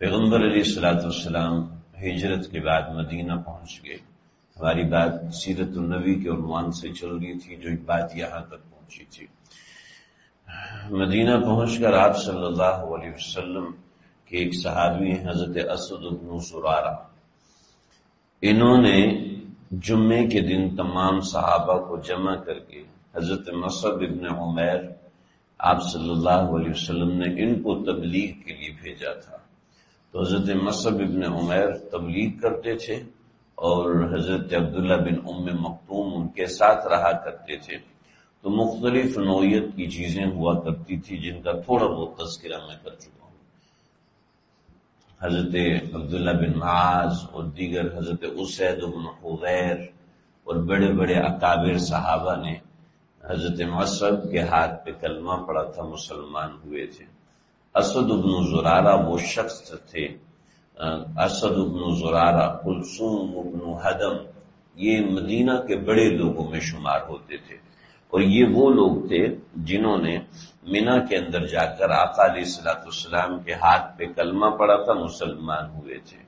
पैगम्बर सलाम हिजरत के बाद मदीना पहुंच गए हमारी बात सीरत नबी के उन्वान से चल रही थी जो बात यहां तक पहुंची थी मदीना पहुंचकर आप सल्लल्लाहु अलैहि वसल्लम के एक सहाबी हज़रत असद सुरारा। इन्होंने जुम्मे के दिन तमाम सहाबा को जमा करके हज़रत मसब इबन उमैर, आप सल्लल्लाहु अलैहि वसल्लम ने इनको तबलीग के लिए भेजा था। तो हज़रत मसब इबन उमैर तबलीग करते थे और हज़रत अब्दुल्ला बिन उम मखतूम उनके साथ रहा करते थे। तो मुख्तलिफ़ नोयत की चीज़ें हुआ करती थी जिनका थोड़ा बहुत तस्करा मैं कर चुका हज़रत अब्दुल्ला बिन माज और दीगर हज़रत उसैद बिन हुदैर और बड़े बड़े अकाबिर सहाबा ने हज़रत मसद के हाथ पे कलमा पड़ा था, मुसलमान हुए थे। असद उबन जुरारा वो शख्स थे। असद उबन जुरारा, कुलसूम उबन हदम, ये मदीना के बड़े लोगों में शुमार होते थे। और ये वो लोग थे जिन्होंने मिना के अंदर जाकर आका सलाम के हाथ पे कलमा पड़ा था, मुसलमान हुए थे।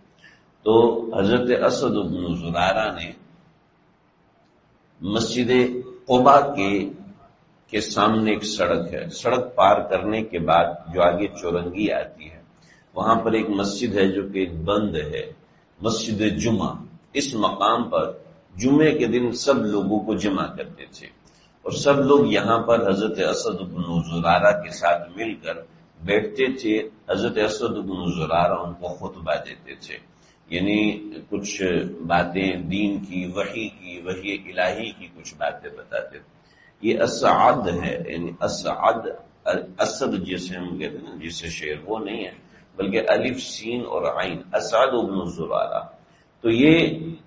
तो हज़रत असद उबन जुरारा ने मस्जिद कोबा के के सामने एक सड़क है। सड़क पार करने के बाद जो आगे चौरंगी आती है, वहाँ पर एक मस्जिद है जो कि बंद है, मस्जिद जुमा इस मकाम पर जुमे के दिन सब लोगों को जमा करते थे। और सब लोग यहाँ पर हज़रत असद जुरारा के साथ मिलकर बैठते थे। हज़रत असद जुरारा उनको खुतबा देते थे। यानी कुछ बातें दीन की, वही की, वही इलाही की कुछ बातें बताते थे। ये असद है, यानी असद असद जिसे हम कहते हैं, जिसे शेर वो नहीं है, बल्कि अलिफ, सीन और आइन। असद उबन जुरारा तो ये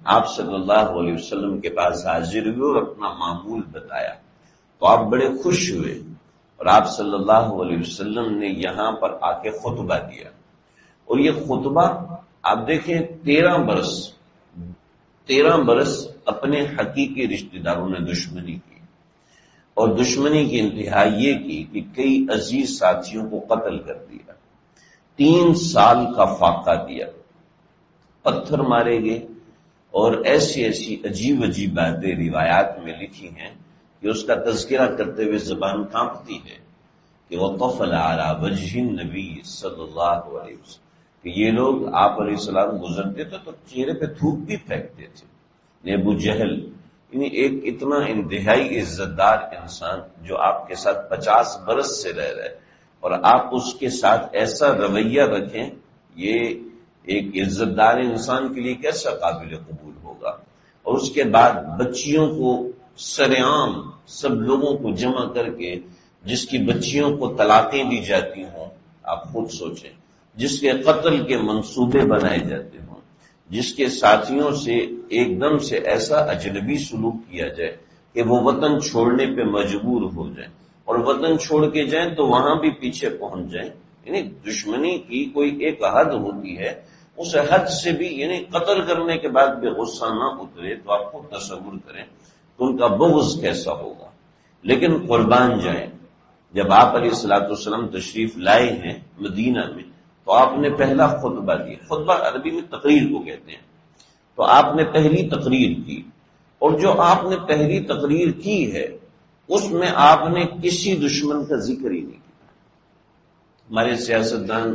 आप सल्लल्लाहु अलैहि वसल्लम के पास हाजिर हुए और अपना मामूल बताया। तो आप बड़े खुश हुए। और आप सल्लल्लाहु अलैहि वसल्लम ने यहाँ पर आके खुतबा दिया। और ये खुतबा, आप देखें, तेरह बरस तेरह बरस अपने हकीकी रिश्तेदारों ने दुश्मनी की। और दुश्मनी की इंतहा ये की कि कई अज़ीज़ साथियों को कत्ल कर दिया। तीन साल का फाका दिया। पत्थर मारे गए। और ऐसी ऐसी अजीब अजीब बातें रिवायात में लिखी हैं कि उसका तस्करा करते हुए जबान कांपती है कि वह तफल आला वजहिन नबी सल्लल्लाहु ये लोग आप सलाम गुजरते थे तो चेहरे पे थूक भी फेंकते थे। नेबू जहल, यानी एक इतना इंतहाई इज्जतदार इंसान जो आपके साथ पचास बरस से रह रहे और आप उसके साथ ऐसा रवैया रखें, ये एक इज्जतदार इंसान के लिए कैसा काबिल कबूल होगा? और उसके बाद बच्चियों को सरेआम सब लोगों को जमा करके जिसकी बच्चियों को तलाकें दी जाती हों, आप खुद सोचें, जिसके कत्ल के मंसूबे बनाए जाते हों, जिसके साथियों से एकदम से ऐसा अजनबी सुलूक किया जाए कि वो वतन छोड़ने पे मजबूर हो जाए और वतन छोड़ के जाएँ तो वहाँ भी पीछे पहुँच जाएँ। यानी दुश्मनी की कोई एक हद होती है, उस हद से भी यानी कत्ल करने के बाद भी गुस्सा ना उतरे तो आप खुद तस्वुर करें। तो उनका बुग्ज कैसा होगा? लेकिन कुर्बान जाए। जब आप अली सलाम तशरीफ़ लाए हैं मदीना में तो आपने पहला खुतबा दिया। खुतबा अरबी में तकरीर को कहते हैं। तो आपने पहली तकरीर की। और जो आपने पहली तकरीर की है, उसमें आपने किसी दुश्मन का ज़िक्र ही नहीं किया। हमारे सियासतदान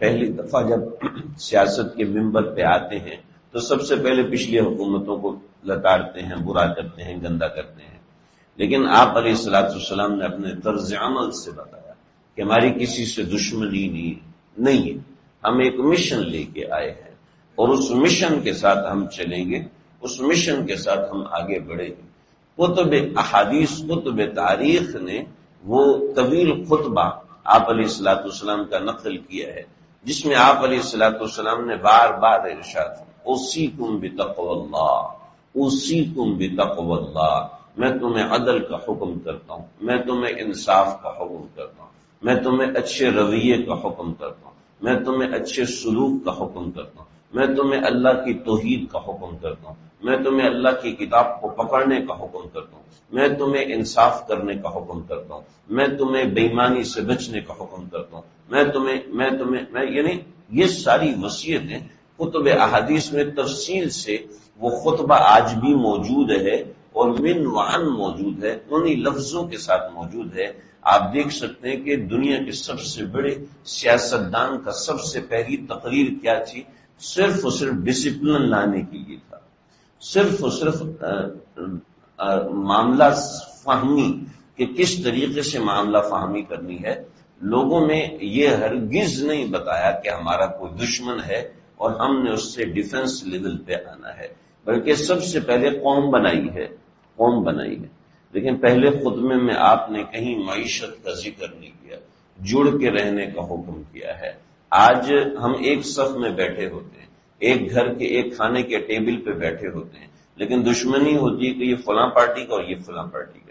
पहली दफ़ा जब सियासत के मिंबर पे आते हैं तो सबसे पहले पिछली हुकूमतों को लताड़ते हैं, बुरा करते हैं, गंदा करते हैं। लेकिन आप सलाम ने अपने तर्ज अमल से बताया कि हमारी किसी से दुश्मनी नहीं नहीं है। हम एक मिशन लेके आए हैं और उस मिशन के साथ हम चलेंगे, उस मिशन के साथ हम आगे बढ़ेंगे। कुतुब अहादीस, कुतुब तारीख ने वो तवील खुतबा आप सलाम का नकल किया है, जिसमें आप सलाम ने बार बार इर्शाद उसी कुम बितकवल्ला उसी कुम बितकवल्ला मैं तुम्हें अदल का हुक्म करता हूँ, मैं तुम्हें इंसाफ का हुक्म करता हूँ, मैं तुम्हें अच्छे रवैये का हुक्म करता हूँ, मैं तुम्हें अच्छे सलूक का हुक्म करता हूँ, मैं तुम्हें अल्लाह की तोहीद का हुक्म करता हूँ, मैं तुम्हें अल्लाह की किताब को पकड़ने का हुक्म करता हूँ, मैं तुम्हें इंसाफ करने का हुक्म करता हूँ, मैं तुम्हें बेईमानी से बचने का हुक्म करता हूँ, मैं तुम्हें मैं तुम्हें, मैं, यानी ये सारी वसीयतें कुतुब अहादीस में तफसील से वो खुतबा आज भी मौजूद है और मिन वान मौजूद है, उन्हीं लफ्जों के साथ मौजूद है। आप देख सकते हैं कि दुनिया के सबसे बड़े सियासतदान का सबसे पहली तकरीर क्या थी? सिर्फ़ और सिर्फ़ डिसिप्लिन लाने के लिए था। सिर्फ़ और सिर्फ़ मामला फाहमी कि किस तरीके से मामला फाहमी करनी है। लोगों में ये हरगिज नहीं बताया कि हमारा कोई दुश्मन है। और हमने उससे डिफेंस लेवल पे आना है। बल्कि सबसे पहले कौम बनाई है? कौम बनाई है? लेकिन पहले खुदमे में आपने कहीं मीशत का ज़िक्र नहीं किया। जुड़ के रहने का हुक्म किया है। आज हम एक सफ में बैठे होते हैं। एक घर के एक खाने के टेबल पे बैठे होते हैं। लेकिन दुश्मनी होती है कि ये फला पार्टी का और ये फला पार्टी का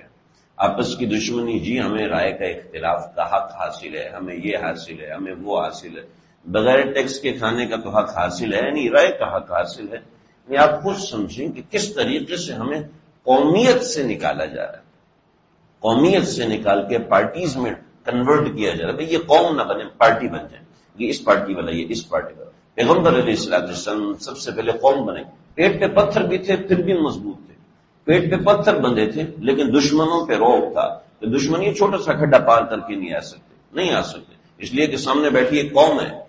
आपस की दुश्मनी, जी, हमें राय का इख्तिलाफ का हक हासिल है? हमें ये हासिल है, हमें वो हासिल है। बगैर टैक्स के खाने का तो हक हासिल है नहीं राय का हक हासिल है। आप खुद समझें कि किस तरीके से हमें कौमियत से निकाला जा रहा है। कौमियत से निकाल के पार्टीज़ में कन्वर्ट किया जा रहा है। भाई, ये कौम ना बने पार्टी बन जाए। ये इस पार्टी वाला, ये इस पार्टी वाला। पैगंबर अलैहिस्सलाम सबसे पहले कौम बने। पेट पे पत्थर भी थे, फिर भी मज़बूत थे। पेट पे पत्थर बंधे थे, लेकिन दुश्मनों पे रोक था। तो दुश्मन ये छोटा सा खड्डा पार करके नहीं आ सकते, नहीं आ सकते। इसलिए कि सामने बैठी एक कौम है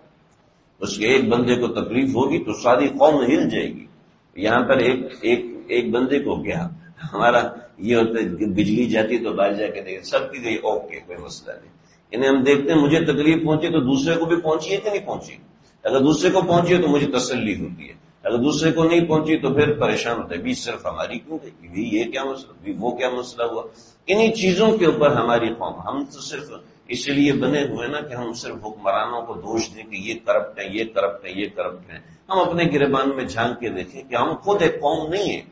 उसके एक बंदे को तकलीफ़ होगी तो सारी कौम हिल जाएगी। यहाँ पर एक एक एक बंदे को क्या? हमारा ये होता है, बिजली जाती तो बाहर जाके देखे सबकी गई ओके कोई मसला नहीं। इन्हें हम देखते हैं, मुझे तकलीफ़ पहुँची तो दूसरे को भी पहुँची है कि नहीं पहुँची? अगर दूसरे को पहुँची तो मुझे तसल्ली होती है। अगर दूसरे को नहीं पहुँची तो फिर परेशान होता है भी सिर्फ़ हमारी क्यों भी ये क्या मसला? वो क्या मसला हुआ? इन्हीं चीज़ों के ऊपर हमारी कौम, हम तो सिर्फ़ इसलिए बने हुए ना कि हम सिर्फ़ हुक्मरानों को दोष दें कि ये करप्ट है, ये करप्ट है, ये करप्ट है। हम अपने गिरबान में झाँक के देखें कि हम खुद एक कौम नहीं है।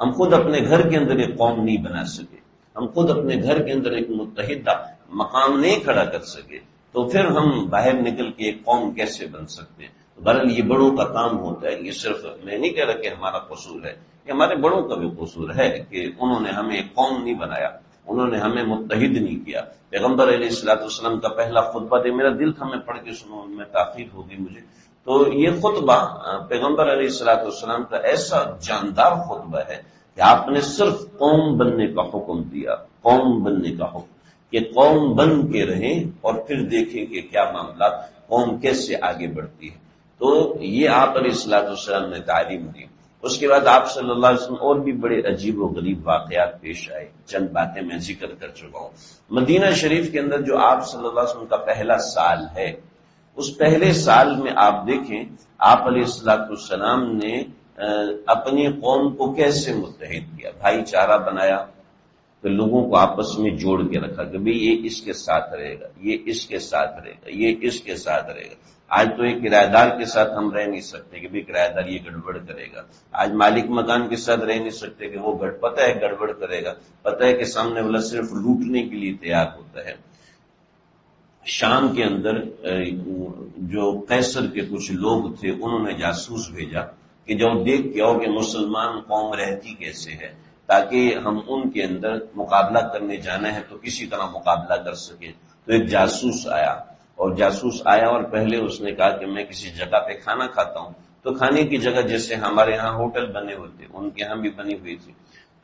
हम खुद अपने घर के अंदर एक कौम नहीं बना सके। हम खुद अपने घर के अंदर एक मुतहिदा मकाम नहीं खड़ा कर सके। तो फिर हम बाहर निकल के एक कौम कैसे बन सकते हैं? तो बहरल ये बड़ों का काम होता है। ये सिर्फ़ मैं नहीं कह रहा कि हमारा कसूर है ये हमारे बड़ों का भी कसूर है कि उन्होंने हमें कौम नहीं बनाया। उन्होंने हमें मुतहिद नहीं किया। पैगंबर सलाम का पहला खुतबा दे, मेरा दिल था, मैं पढ़ के सुनो मैं ताखिर होगी मुझे। तो ये खुतबा पैगंबर सलाम का ऐसा जानदार खुतबा है कि आपने सिर्फ़ कौम बनने का हुक्म दिया, कौम बनने का हुक्म। कि कौम बन के रहें और फिर देखें कि क्या मामला कौम कैसे आगे बढ़ती है। तो ये आप सलाम ने तालीम दी। उसके बाद आप सल्लल्लाहु अलैहि वसल्लम और भी बड़े अजीब व गरीब वाकयात पेश आए। चंद बातें मैं ज़िक्र कर चुका हूँ। मदीना शरीफ के अंदर जो आप सल्लल्लाहु अलैहि वसल्लम का पहला साल है, उस पहले साल में आप देखें, आप सलाम ने अपनी कौम को कैसे मुतहद किया? भाईचारा बनाया तो लोगों को आपस में जोड़ के रखा कि भाई ये इसके साथ रहेगा, ये इसके साथ रहेगा, ये इसके साथ रहेगा। आज तो एक किराएदार के साथ हम रह नहीं सकते कि भाई किराएदार ये गड़बड़ करेगा। आज मालिक मकान के साथ रह नहीं सकते कि वो गड़, पता है गड़बड़ करेगा। पता है कि सामने वाला सिर्फ़ लूटने के लिए तैयार होता है। शाम के अंदर जो कैसर के कुछ लोग थे, उन्होंने जासूस भेजा कि जब देख के आओ कि मुसलमान कौम रहती कैसे है। ताकि हम उनके अंदर मुकाबला करने जाना है तो किसी तरह मुकाबला कर सके। तो एक जासूस आया और जासूस आया और पहले उसने कहा कि मैं किसी जगह पे खाना खाता हूँ। तो खाने की जगह जैसे हमारे यहाँ होटल बने हुए थे उनके यहाँ भी बनी हुई थी।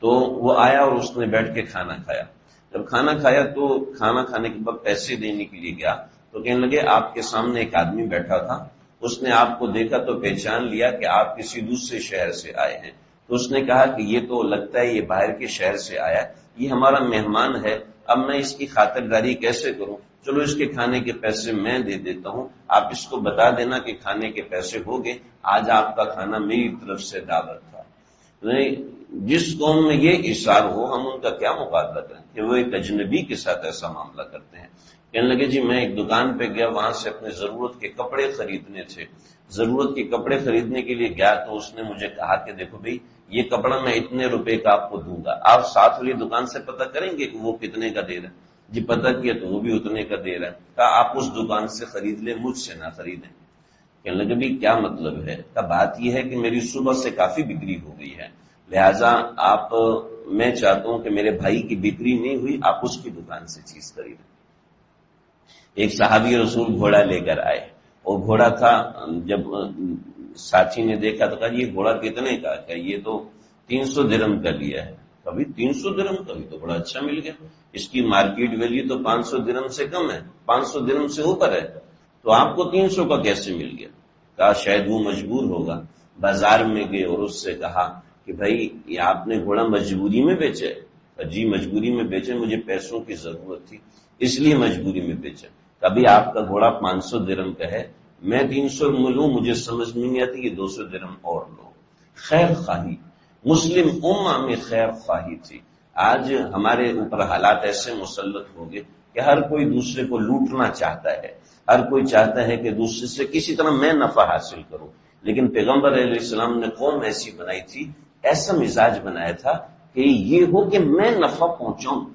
तो वो आया और उसने बैठ के खाना खाया। जब खाना खाया तो खाना खाने के बाद पैसे देने के लिए गया। तो कहने लगे, आपके सामने एक आदमी बैठा था। उसने आपको देखा तो पहचान लिया कि आप किसी दूसरे शहर से आए हैं। तो उसने कहा कि ये तो लगता है ये बाहर के शहर से आया ये हमारा मेहमान है। अब मैं इसकी खातिरदारी कैसे करूँ? चलो इसके खाने के पैसे मैं दे देता हूँ। आप इसको बता देना कि खाने के पैसे हो गए। आज आपका खाना मेरी तरफ़ से दावत था। जिस कौम में ये इशार हो, हम उनका क्या मुकाबला करें? कि वो एक अजनबी के साथ ऐसा मामला करते हैं। कहने लगे, जी, मैं एक दुकान पे गया, वहाँ से अपने ज़रूरत के कपड़े खरीदने थे। ज़रूरत के कपड़े खरीदने के लिए गया तो उसने मुझे कहा कि देखो भाई ये कपड़ा मैं इतने रुपए का आपको दूँगा। आप साथ वाली दुकान से पता करेंगे कि वो कितने का दे रहा है। जी, पता किया तो वो भी उतने का दे रहा है। कहा, आप उस दुकान से खरीद ले, मुझसे ना खरीदें। कहने लगे भी क्या मतलब है? का बात यह है कि मेरी सुबह से काफ़ी बिक्री हो गई है। लिहाजा आप, मैं चाहता हूँ कि मेरे भाई की बिक्री नहीं हुई, आप उसकी दुकान से चीज़ खरीदें। एक सहाबी रसूल घोड़ा लेकर आए। और घोड़ा था, जब साथी ने देखा तो कहा, ये घोड़ा कितने का क्या ये तो तीन सौ दिरम का लिया है। कभी तीन सौ दिरम कभी तो बड़ा अच्छा मिल गया। इसकी मार्केट वैल्यू तो पाँच सौ दिरम से कम है, पाँच सौ दिरम से ऊपर है। तो आपको तीन सौ का कैसे मिल गया? कहा, शायद वो मजबूर होगा। बाज़ार में गए और उससे कहा कि, भाई, ये आपने घोड़ा मजबूरी में बेचे जी, मजबूरी में बेचे मुझे पैसों की ज़रूरत थी, इसलिए मजबूरी में बेचे कभी आपका घोड़ा 500 दिरम का है मैं 300 में लू, मुझे समझ में नहीं आती कि 200 दिरम और लो। खैर खाही मुस्लिम उम्मा में खैर खाही थी। आज हमारे ऊपर हालात ऐसे मुसलत हो गए कि हर कोई दूसरे को लूटना चाहता है। हर कोई चाहता है कि दूसरे से किसी तरह मैं नफा हासिल करूँ। लेकिन पैगंबर इस्लाम ने कौम ऐसी बनाई थी, ऐसा मिजाज बनाया था कि ये हो कि मैं नफा पहुंचाऊं।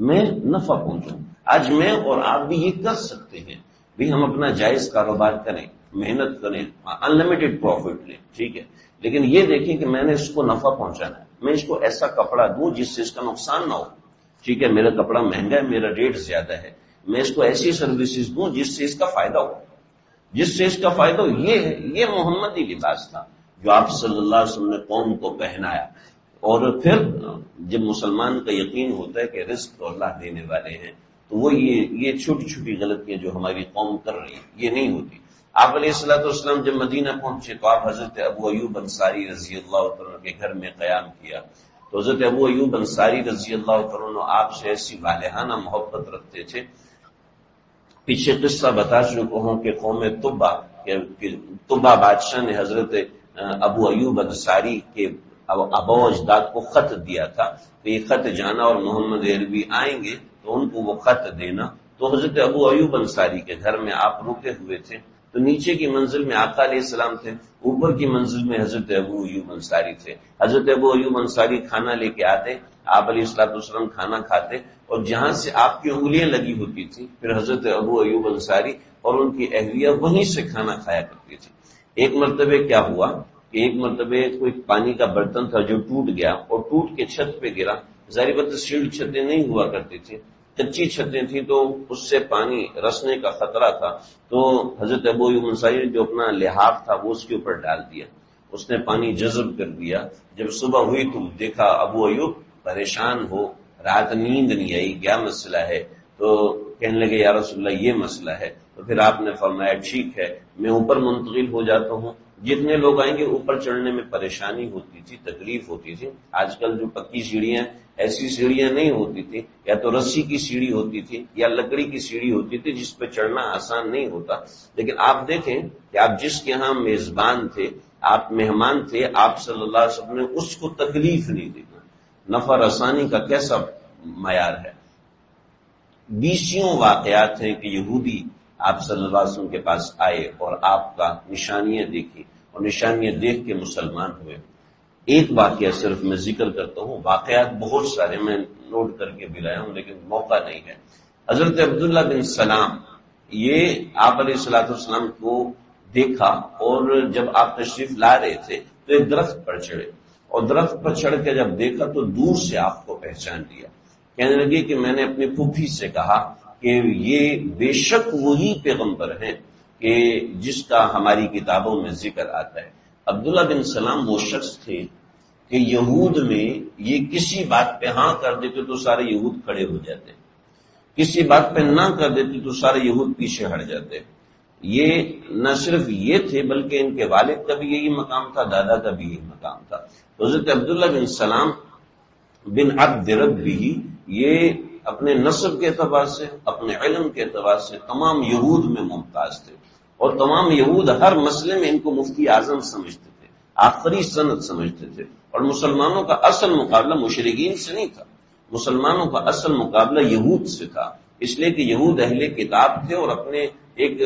मैं नफा पहुंचाऊं। आज मैं और आप भी ये कर सकते हैं। भी हम अपना जायज़ कारोबार करें, मेहनत करें अनलिमिटेड प्रॉफिट लें, ठीक है? लेकिन ये देखें कि मैंने इसको नफा पहुंचाना है। मैं इसको ऐसा कपड़ा दूँ जिससे इसका नुकसान ना हो, ठीक है? मेरा कपड़ा महँगा है, मेरा रेट ज़्यादा है। मैं इसको ऐसी सर्विसेज़ दूँ जिससे इसका फ़ायदा हो। जिससे इसका फ़ायदा हो, ये है, ये मोहम्मदी लिबास था जो आप सल्लल्लाहु अलैहि वसल्लम ने कौम को पहनाया। और फिर जब मुसलमान का यकीन होता है कि रिस्क तो अल्लाह देने वाले हैं तो वो ये ये छोटी छोटी गलतियाँ जो हमारी कौम कर रही है, ये नहीं होती। आप अलैहिस्सलाम जब मदीना पहुँचे तो आप हज़रत अबू अयूब अंसारी रज़ी अल्लाह के घर में क्याम किया। तो हज़रत अबू अयूब अंसारी रज़ी अल्लाह आपसे ऐसी वालहाना मोहब्बत रखते थे। पीछे किस्सा बता चुका हूँ कि कौम तुब्बा तुब्बा बादशाह ने हज़रत अबू अयूब अंसारी के अबो अजदाद को खत दिया था। तो ये खत जाना और मोहम्मद अरबी आएँगे तो उनको वो खत देना। तो हज़रत अबू अयूब अंसारी के घर में आप रुके हुए थे तो नीचे की मंजिल में आका सलाम थे, ऊपर की मंजिल में हज़रत अबू अयूब अंसारी थे। हज़रत अबू अयूब अंसारी खाना लेके आते, आप सलाम खाना खाते, और जहाँ से आपकी उंगलियाँ लगी होती थी, फिर हज़रत अबू अयूब अंसारी और उनकी अहलिया वहीं से खाना खाया करती थी। एक मरतबे क्या हुआ कि एक मरतबे कोई पानी का बर्तन था जो टूट गया, और टूट के छत पे गिरा जारी बात सीढ़ छतें नहीं हुआ करती थी। कच्ची छतें थी तो उससे पानी रसने का खतरा था। तो हज़रत अबू मंसाई ने जो अपना लिहाफ था, वो उसके ऊपर डाल दिया। उसने पानी जज्ब कर दिया। जब सुबह हुई तो देखा अबू अयूब परेशान हो, रात नींद नहीं आई, क्या मसला है? तो कहने लगे यार रसुल्ला ये मसला है। तो फिर आपने फरमाया, ठीक है, मैं ऊपर मुंतकिल हो जाता हूँ। जितने लोग आएँगे, ऊपर चढ़ने में परेशानी होती थी, तकलीफ़ होती थी। आजकल जो पक्की सीढ़ियाँ ऐसी सीढ़ियाँ नहीं होती थी। या तो रस्सी की सीढ़ी होती थी, या लकड़ी की सीढ़ी होती थी, जिस पर चढ़ना आसान नहीं होता। लेकिन आप देखें कि आप जिसके यहाँ मेजबान थे, आप मेहमान थे, आप सल्लल्लाहु ने उसको तकलीफ़ नहीं दी। नफर आसानी का कैसा मैार है? बीसियों वाकयात हैं कि यहूदी आप वसल्लम के पास आए और आपका निशानियाँ देखी और निशानियाँ देख के मुसलमान हुए। एक वाक्य सिर्फ़ मैं ज़िक्र करता हूँ, वाकयात बहुत सारे मैं नोट करके भी हूँ, लेकिन मौका नहीं है। हज़रत अब्दुल्ला बिन सलाम, ये आप सलाम को देखा और जब आप तशरीफ़ ला रहे थे तो एक दरख्त पर चढ़े। और दरख्त पर चढ़ के जब देखा तो दूर से आपको पहचान लिया कहने लगे कि मैंने अपनी फूफी से कहा कि ये बेशक वही पैगंबर हैं कि जिसका हमारी किताबों में ज़िक्र आता है। अब्दुल्ला बिन सलाम वो शख्स थे कि यहूद में ये किसी बात पे हाँ कर देते तो सारे यहूद खड़े हो जाते। किसी बात पे ना कर देते तो सारे यहूद पीछे हट जाते। ये न सिर्फ़ ये थे, बल्कि इनके वालिद का भी यही मकाम था, दादा का भी यही मकाम था। हज़रत अब्दुल्ला बिन सलाम बिन अब्द भी ये अपने नस्ब के अतबार से, अपने इलम के अतबार से तमाम यहूद में मुमताज़ थे। और तमाम यहूद हर मसले में इनको मुफ्ती आज़म समझते थे, आखिरी सनत समझते थे। और मुसलमानों का असल मुकाबला मुशरकिन से नहीं था। मुसलमानों का असल मुकाबला यहूद से था। इसलिए कि यहूद अहले किताब थे और अपने एक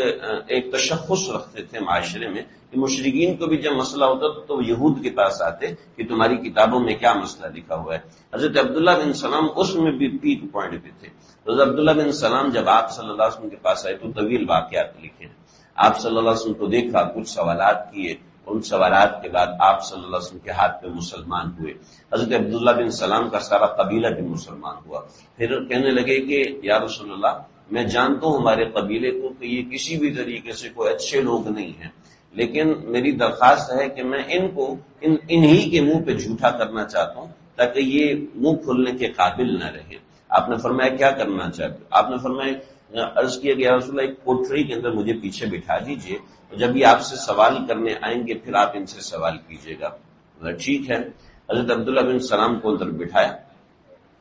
एक तशखस रखते थे माशरे में कि मुशरकिन को भी जब मसला होता तो यहूद के पास आते कि तुम्हारी किताबों में क्या मसला लिखा हुआ है। हज़रत अब्दुल्ला बिन सलाम उसमें भी पीक पॉइंट पे थे। हज़रत अब्दुल्ला बिन सलाम जब आप सल्लल्लाहु के पास आए तो तवील वाकयात लिखे आप सल्लल्लाहु को देखा, कुछ सवालात किए, उन सवालात के बाद आप सल्लल्लाहु के हाथ पे मुसलमान हुए। हज़रत अब्दुल्ला बिन सलाम का सारा कबीला भी मुसलमान हुआ। फिर कहने लगे कि, या रसोल्ला मैं जानता हूँ हमारे कबीले को कि ये किसी भी तरीके से कोई अच्छे लोग नहीं हैं, लेकिन मेरी दरखास्त है कि मैं इनको, इन, इन्हीं के मुँह पे झूठा करना चाहता हूँ, ताकि ये मुँह खोलने के काबिल न रहे। आपने फरमाया, क्या करना चाहते आपने फरमाया, अर्ज़ किया गया रसुल्ला एक कोठरी के अंदर मुझे पीछे बिठा दीजिए जब ये आपसे सवाल करने आएँगे, फिर आप इनसे सवाल कीजिएगा। ठीक है। हज़रत अब्दुल्ला बिन सलाम को अंदर बिठाया,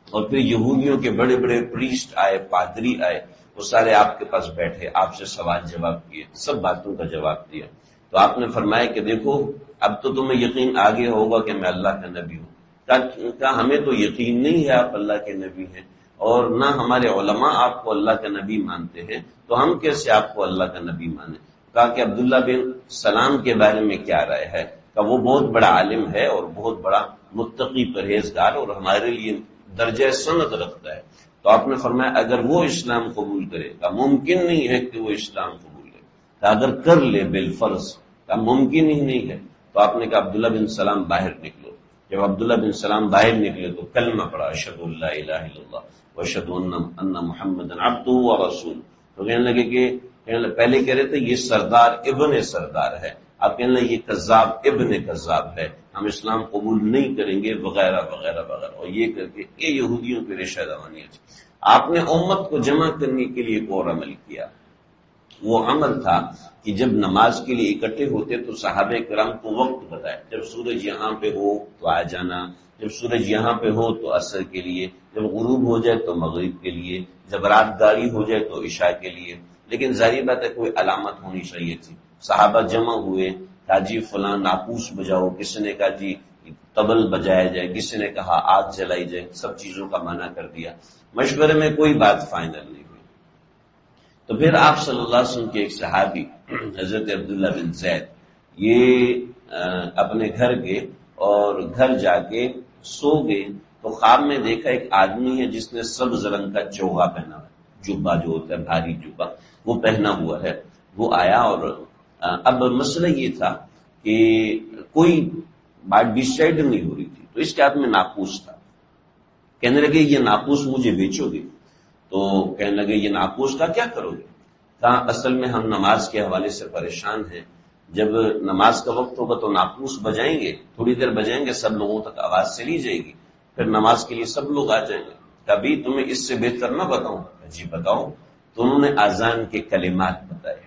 और फिर यहूदियों के बड़े बड़े प्रीस्ट आए, पादरी आए वो सारे आपके पास बैठे, आपसे सवाल जवाब किए, सब बातों का जवाब दिया। तो आपने फरमाया कि देखो, अब तो तुम्हें यकीन आगे होगा कि मैं अल्लाह का नबी हूँ। कहा हमें तो यकीन नहीं है आप अल्लाह के नबी हैं, और ना हमारे ओलमा आपको अल्लाह का नबी मानते हैं तो हम कैसे आपको अल्लाह का नबी माने? कहा कि अब्दुल्ला बिन सलाम के बारे में क्या राय है? का वो बहुत बड़ा आलिम है और बहुत बड़ा मुत्तकी परहेजगार और हमारे लिए दर्ज सनत रखता है। तो आपने फरमाया, अगर वो इस्लाम कबूल करेगा मुमकिन नहीं है कि वो इस्लाम कबूल करे। तो अगर कर ले बिलफर्ज का मुमकिन ही नहीं है। तो आपने कहा, अब्दुल्ला बिन सलाम बाहर निकलो। जब अब्दुल्ला बिन सलाम बाहर निकले तो कलमा पड़ा अशद वशद मोहम्मद अब्दू व रसूल तो कहने लगे कि पहले कह रहे थे, ये सरदार इबन सरदार है। अब कहने ये कज्जाब इबन कज्जाब है। हम इस्लाम कबूल नहीं करेंगे, वगैरह वगैरह वगैरह। और ये करके, ये यहूदियों की रेशा रवानी आपने उम्मत को जमा करने के लिए एक और अमल किया। वो अमल था कि जब नमाज़ के लिए इकट्ठे होते तो साहब कराम को वक्त बताए जब सूरज यहाँ पे हो तो आ जाना, जब सूरज यहाँ पे हो तो असर के लिए, जब गुरूब हो जाए तो मगरिब के लिए, जब रात गाड़ी हो जाए तो ईशा के लिए। लेकिन जारी बात है कोई अलामत होनी चाहिए थी। साहबा जमा हुए कहा जी फला नापूस बजाओ किसी ने कहा जी, तबल बजाया जाए किसी ने कहा आग जलाई जाए, सब चीज़ों का मना कर दिया। मशवरे में कोई बात फाइनल नहीं हुई। तो फिर आप सल्लल्लाहु अलैहि वसल्लम के एक सहाबी, हज़रत अब्दुल्ला बिन जैद, ये अपने घर गए और घर जाके सो गए तो ख्वाब में देखा एक आदमी है जिसने सब्ज रंग का चौगा पहना है। जुब्बा जो होता है, भारी जुब्बा वो पहना हुआ है। वो आया और अब मसला ये था कि कोई बात डिसाइड नहीं हो रही थी तो इसके हाथ में नापूस था। कहने लगे, ये नापूस मुझे बेचोगे? तो कहने लगे, ये नापूस का क्या करोगे? कहा, असल में हम नमाज़ के हवाले से परेशान हैं। जब नमाज़ का वक्त होगा तो नापूस बजाएँगे, थोड़ी देर बजाएँगे, सब लोगों तक आवाज़ चली जाएगी। फिर नमाज़ के लिए सब लोग आ जाएँगे। कभी तुम्हें इससे बेहतर ना बताऊँ जी बताओ तो उन्होंने आजान के कलिमात बताए।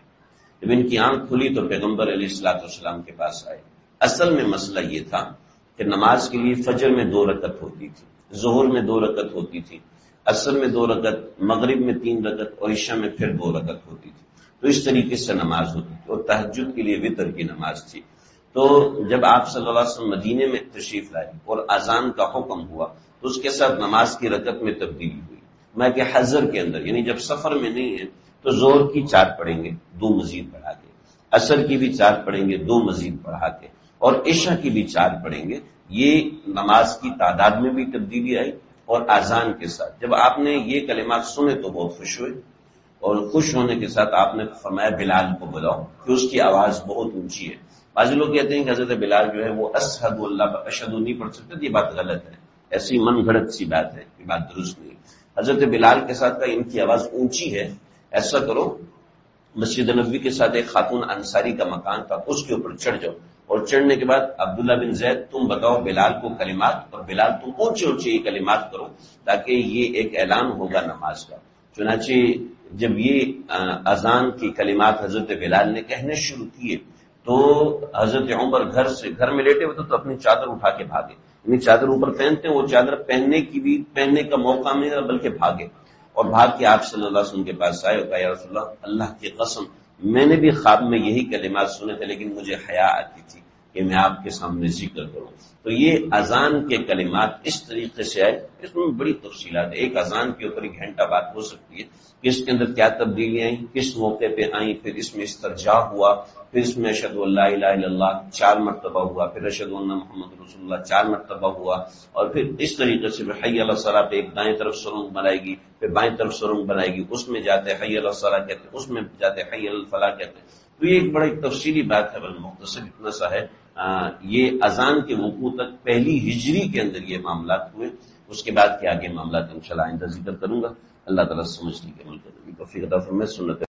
जब इनकी आँख खुली तो पैगंबर अलीसलाम के पास आए। असल में मसला ये था कि नमाज़ के लिए फजर में दो रकत होती थी, जोहर में दो रकत होती थी, असर में दो रकत, मगरिब में तीन रकत और ईशा में फिर दो रकत होती थी। तो इस तरीके से नमाज़ होती थी और तहजद के लिए वितर की नमाज़ थी। तो जब आप सल्लल्लाहु अलैहि वसल्लम मदीने में तशरीफ़ लाए और अजान का हुक्म हुआ तो उसके साथ नमाज़ की रकत में तब्दीली हुई। मैं कि हजर के अंदर, यानी जब सफ़र में नहीं है तो ज़ोर की चार पढ़ेंगे, दो मजीद बढ़ा के असर की भी चार पढ़ेंगे, दो मजीद बढ़ा के और ईशा की भी चार पढ़ेंगे। ये नमाज़ की तादाद में भी तब्दीली आई और आजान के साथ। जब आपने ये कलिमात सुने तो बहुत खुश हुए और खुश होने के साथ आपने फरमाया, बिलाल को बुलाओ, कि उसकी आवाज़ बहुत ऊँची है। बाजी लोग कहते हैं कि हज़रत बिलाल जो है वो असहद अशद नहीं पढ़ सकते, ये बात गलत है। ऐसी मन घड़त सी बात है, ये बात दुरुस्त नहीं हज़रत बिलाल के साथ का इनकी आवाज़ ऊँची है ऐसा करो, मस्जिद नबी के साथ एक खातून अंसारी का मकान था उसके ऊपर चढ़ जाओ। और चढ़ने के बाद अब्दुल्ला बिन जैद, तुम बताओ बिलाल को कलिमात, और बिलाल, तुम ऊँचे ऊँचे ये कलिमात करो, ताकि ये एक ऐलान होगा नमाज़ का। चुनाचे जब ये अजान की कलिमात हज़रत बिलाल ने कहने शुरू किए तो हज़रत उमर घर से, घर में लेटे हुए तो अपनी चादर उठा के भागे। चादर ऊपर पहनते हैं, वो चादर पहनने की भी, पहनने का मौका मिला बल्कि भागे। और भाग के आप अलैहि के पास आए कहा, या अल्लाह की कसम, मैंने भी ख्वाब में यही कलिमात सुने थे, लेकिन मुझे हया आती थी। कि मैं आपके सामने ज़िक्र करूँ। तो ये अजान के कलिमात इस तरीके से आए, इसमें बड़ी तफसीलात है। एक अजान के ऊपर एक घंटा बात हो सकती है कि इसके अंदर क्या तब्दीली आई, किस मौके पे आई, फिर इसमें इस्तरजा हुआ, फिर इसमें अशद चार मरतबा हुआ, फिर अशद मोहम्मद रसुल्ला चार मरतबा हुआ, और फिर इस तरीके से फिर हई सरा पे एक दाएँ तरफ़ सुरंग बनाएगी, फिर बाएँ तरफ़ सुरंग बनाएगी, उसमें जाते हई सरा कहते उसमें जाते हई फला कहते तो ये एक बड़ा तफसीली बात है बल मुख्तर इतना सा है। आ, ये अजान के वकू तक पहली हिजरी के अंदर ये मामला हुए। उसके बाद के आगे मामला इंशाल्लाह आइंदा ज़िक्र करूँगा। अल्लाह तला समझने के अमल करने की